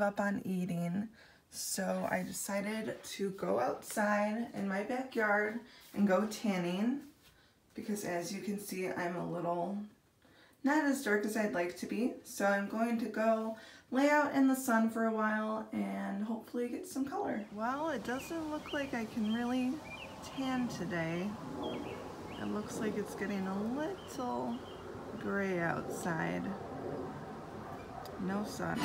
up on eating. So I decided to go outside in my backyard and go tanning because as you can see, I'm a little not as dark as I'd like to be. So I'm going to go lay out in the sun for a while and hopefully get some color. Well, it doesn't look like I can really tan today. It looks like it's getting a little gray outside. No sun.